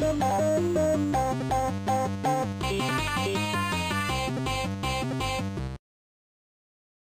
Bye.